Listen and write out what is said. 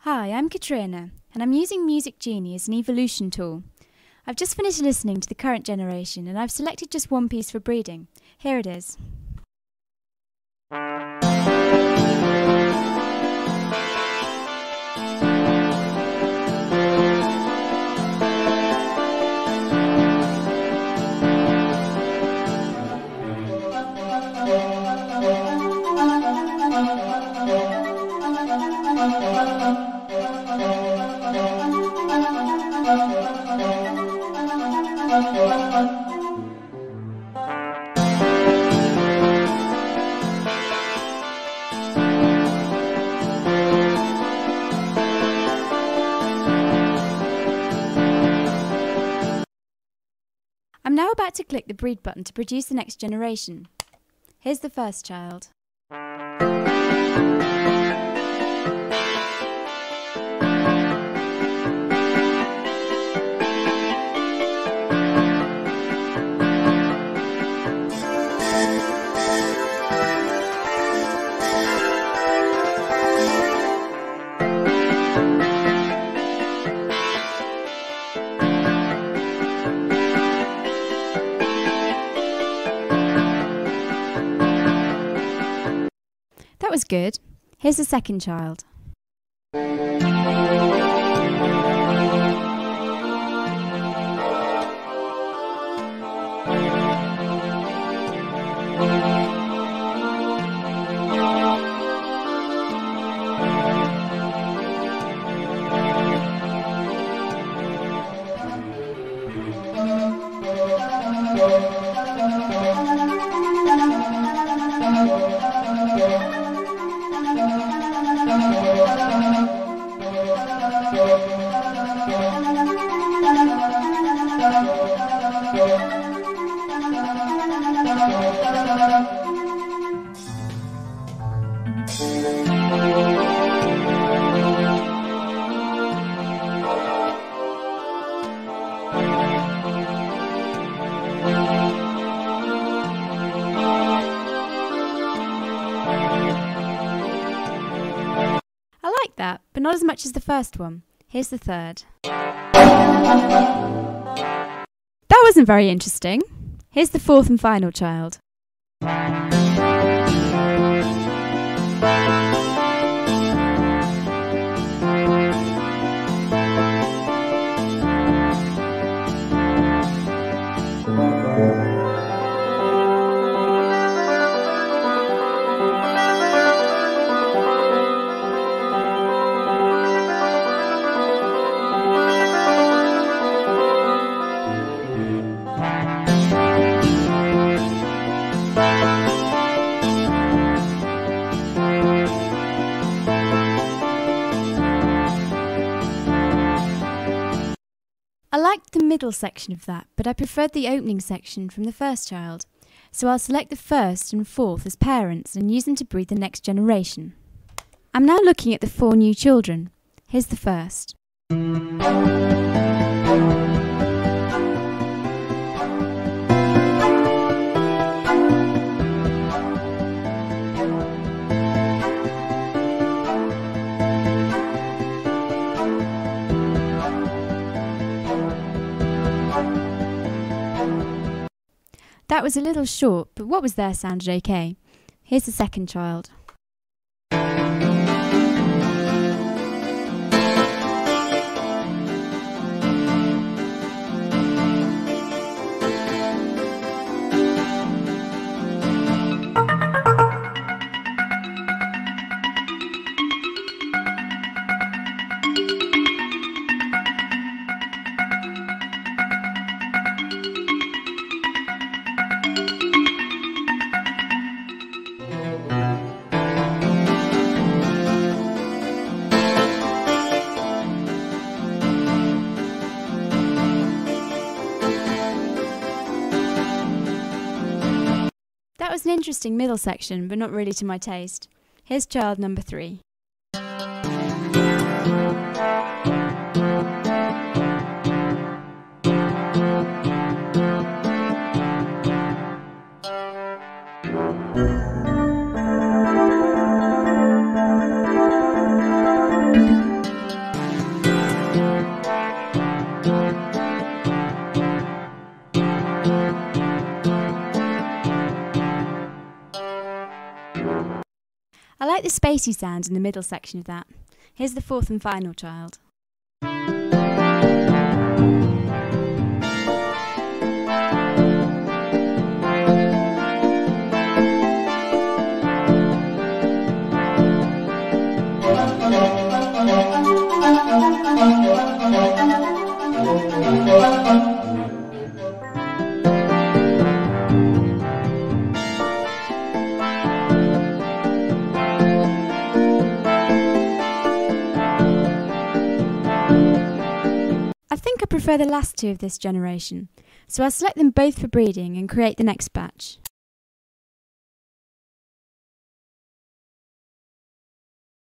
Hi, I'm Katrina, and I'm using Music Genie as an evolution tool. I've just finished listening to the current generation, and I've selected just one piece for breeding. Here it is. I'm now about to click the breed button to produce the next generation. Here's the first child. Good. Here's the second child. I but not as much as the first one. Here's the third. That wasn't very interesting. Here's the fourth and final child. Middle section of that, but I preferred the opening section from the first child. So I'll select the first and fourth as parents and use them to breed the next generation. I'm now looking at the four new children. Here's the first. That was a little short, but what was there sounded okay. Here's the second child. An interesting middle section, but not really to my taste. Here's child number three. Spacey sound in the middle section of that. Here's the fourth and final child. Think I prefer the last two of this generation, so I'll select them both for breeding and create the next batch.